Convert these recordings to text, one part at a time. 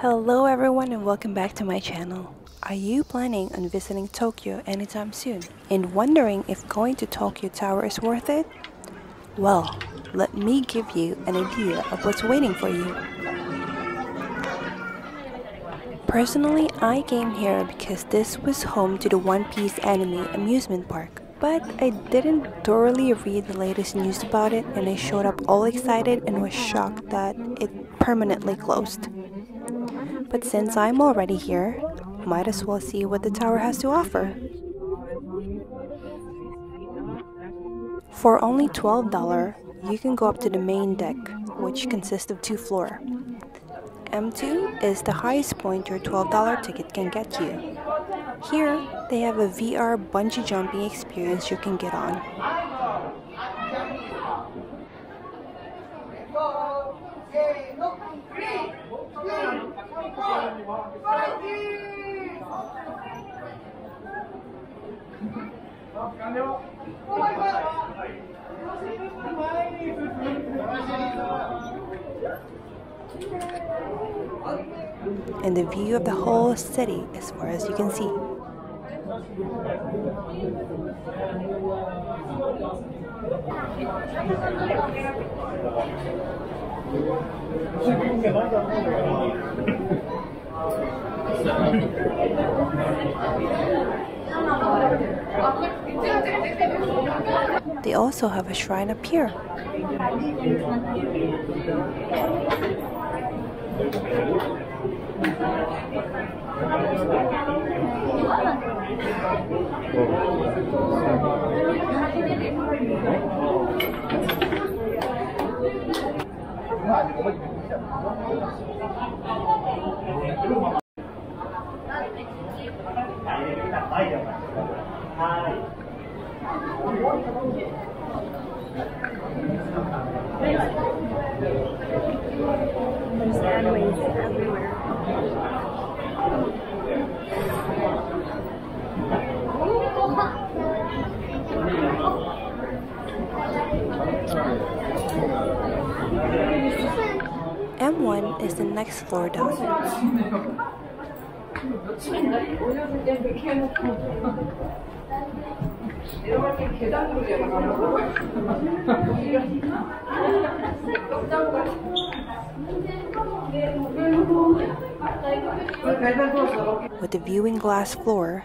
Hello everyone and welcome back to my channel. Are you planning on visiting Tokyo anytime soon and wondering if going to Tokyo Tower is worth it? Well, let me give you an idea of what's waiting for you. Personally, I came here because this was home to the One Piece anime amusement park. But I didn't thoroughly read the latest news about it and I showed up all excited and was shocked that it permanently closed. But since I'm already here, might as well see what the tower has to offer. For only $12, you can go up to the main deck, which consists of two floors. M2 is the highest point your $12 ticket can get you. Here, they have a VR bungee jumping experience you can get on. And the view of the whole city as far as you can see. They also have a shrine up here. umwana igomba kugira There's animals everywhere. Oh, M1 is the next floor down. With the viewing glass floor,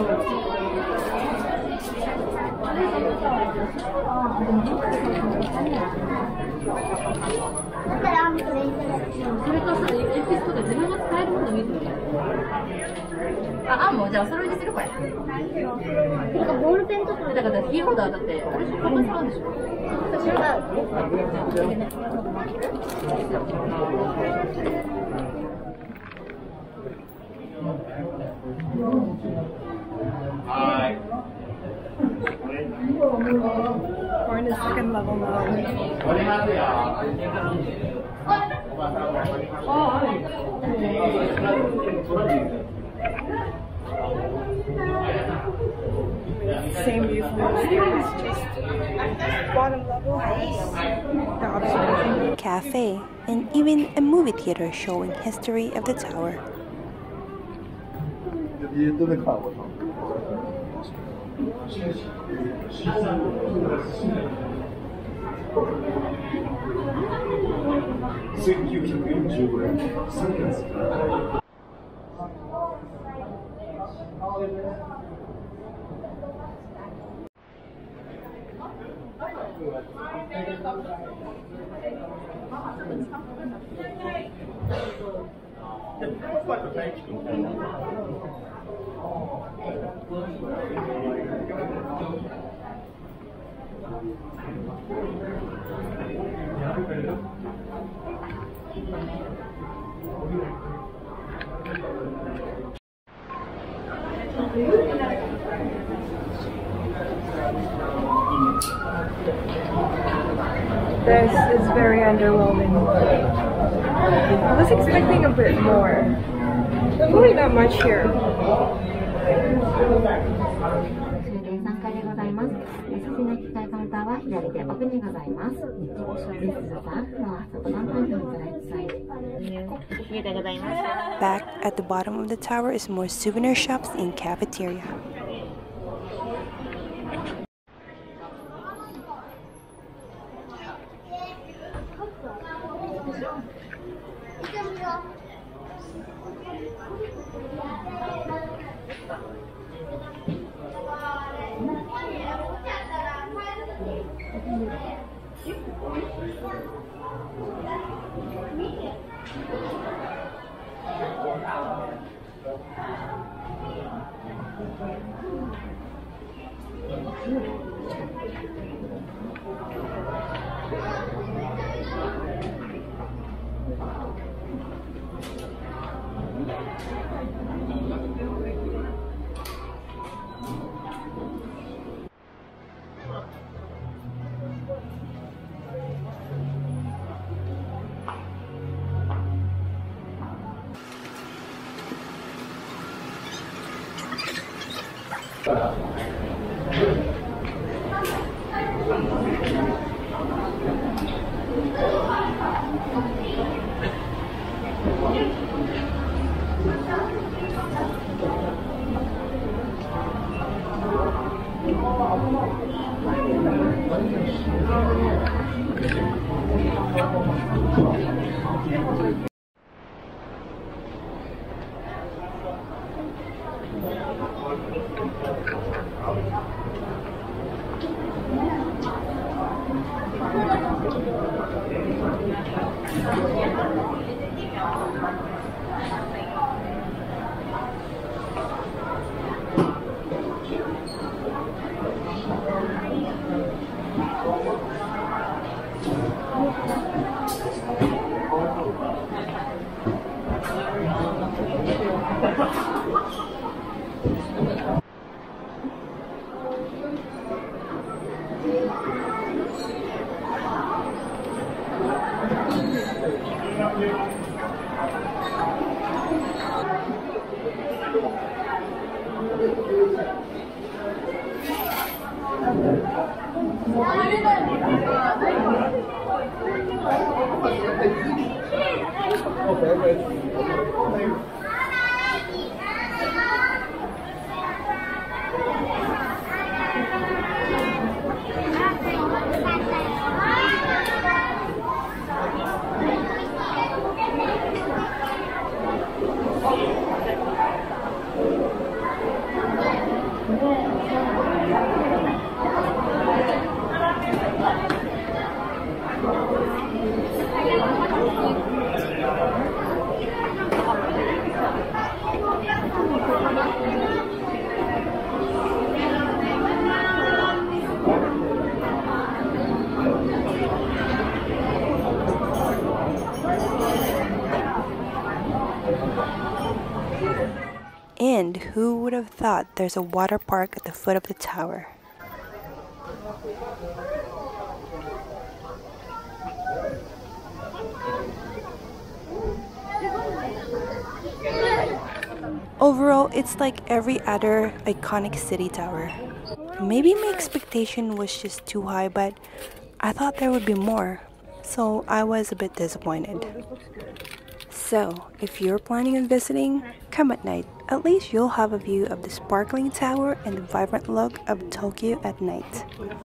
それかさ、エ自分が使えるもの見てみるあ、あ、もうじゃあそれにするこれ。なんかボールペンとかだからキーホルダーだって、これパパ使うん。でしょそれ Same view from the stairs, just bottom level. The observation cafe and even a movie theater showing history of the tower. Thank you, Julia. Seconds. This is very underwhelming. I was expecting a bit more. There's really not much here. 終電3階でございます。おすすめ機械カウンターは左手奥にございます。This is the back door. The bottom on the right side. Back at the bottom of the tower is more souvenir shops and cafeteria. Thank you. から。Okay, good. And who would have thought there's a water park at the foot of the tower? Overall, it's like every other iconic city tower. Maybe my expectation was just too high, but I thought there would be more, so I was a bit disappointed. So, if you're planning on visiting, come at night. At least you'll have a view of the sparkling tower and the vibrant look of Tokyo at night.